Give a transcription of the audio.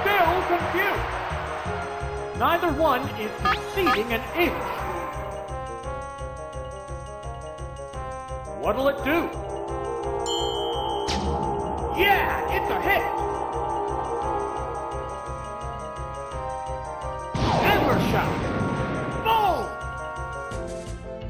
still confused. Neither one is proceeding an inch. What'll it do? Yeah, it's a hit. Hammer shot.